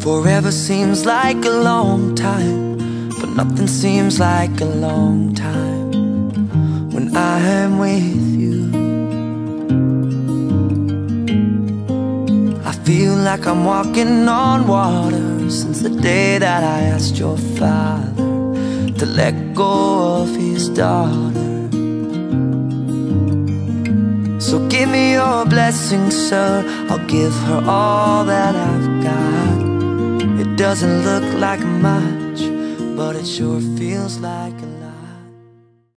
Forever seems like a long time But nothing seems like a long time When I am with you. I feel like I'm walking on water the day that I asked your father to let go of his daughter. So give me your blessing, sir. I'll give her all that I've got. It doesn't look like much, but it sure feels like a